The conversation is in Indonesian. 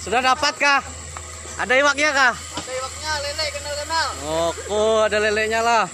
Sudah dapat kah? Ada iwaknya kah? Ada iwaknya, lele kenal-kenal. Oh, ada lelenya lah.